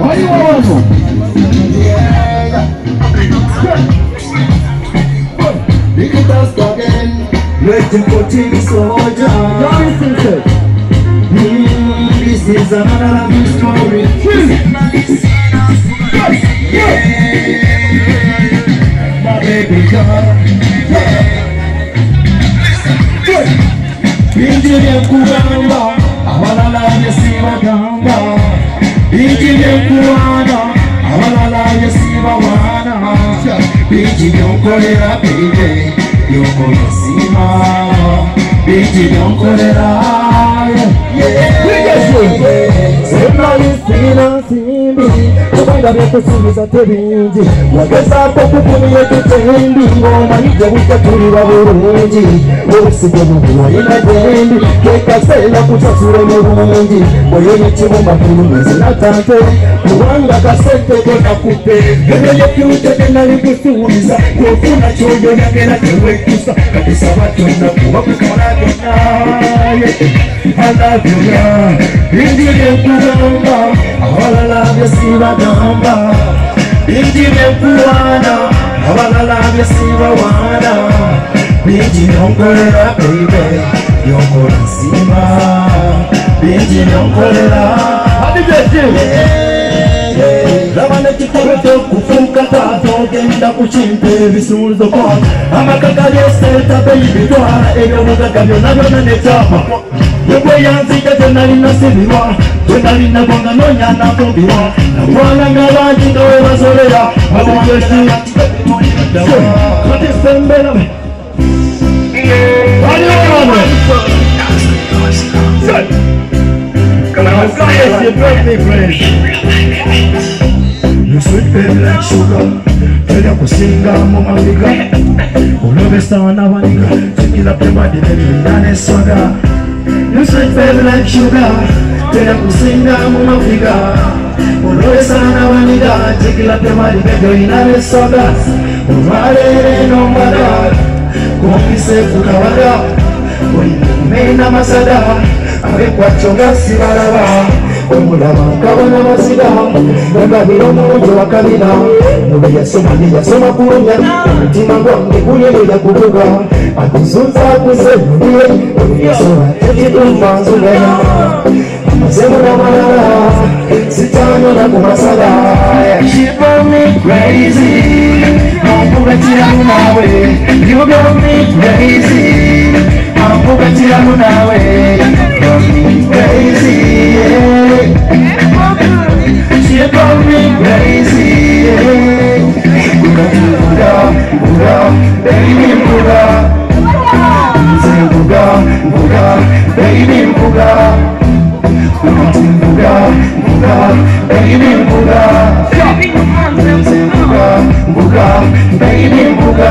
waliwo wano Waiting for TV soldier. Mm, This is another love story. My baby girl. If you don't put it up, baby yokomesimama bitinonkorerayo emalisina nsimbi kubanga byakusuubiza tebingi wagezaako kukumya tutembi ng'omanyidde bujja tulira bulungi obusigo mubuwalina gembi kekaseera kusasula omulungi bweyonekibumakulumuzinatante kubanga kasente kekakupe ebyo yekyute tenalikusuubiza kwofuna kyoyonagera tewe alavyoya bingi byekugamba abalala byesibagamba bingi byekuwaana abalala byesibawaana bingi byonkolera beibe nekitabo kyokufuuka taata ogenda kukimpa ebisuulizo kwanga amakaga lyeseeta beyibitwala ebyobugaga byonna byonna nekyama yegweyanzija gyenalina sibirwa gyenalina gwanga noonya nafumbirwa nagwananga bangi nga webazolera abongesi kati sembera aliwo wano Yes, your birthday friend. you sweet baby like sugar Tenda kusinga mama figa Ulobe sawa na waniga Tikila pemba dile ndane swaga You. sweet baby like sugar Tenda kusinga mama figa Ulobe sawa na waniga Tikila pemba dile ndane swaga Umalere no mbada Kumbise kukawada Kumbise kukawada Kumbise kukawada Kumbise kukawada nkabona maziga ngabira omulungi wakabira mubi yasoma yeyasoma kulumya omutima gwange gunyerera kuvuga akuzunza akuze mubiye oluyasoma tekitumbanzugaya amazemu n'amalala sitanyona ku masala She drove me crazy. Ampugatiramu nawe. You me crazy baby buga buga, buga, baby buga Mvuga, mvuga, baby mvuga Nze mvuga, mvuga, baby mvuga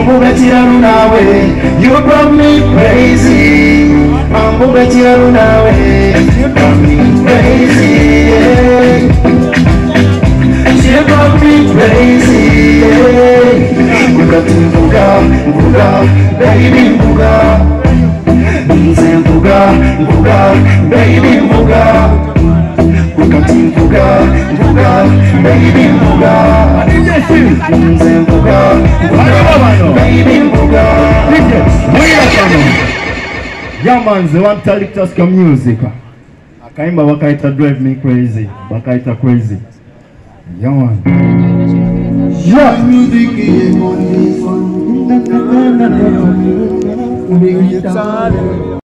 Ombugatiramu nawe You drove me crazy Ombugatiramu nawe You drove me crazy. She drove me crazy yeah. Mugati mvuga, mvuga, baby mvuga Nze mvuga, mvuga, baby Wakati mvuga mvuga baby mvuga mze mvuga baby mvuga kwa music. Akaimba wakaita drive me crazy wakaita crazy. Jaman Yeah.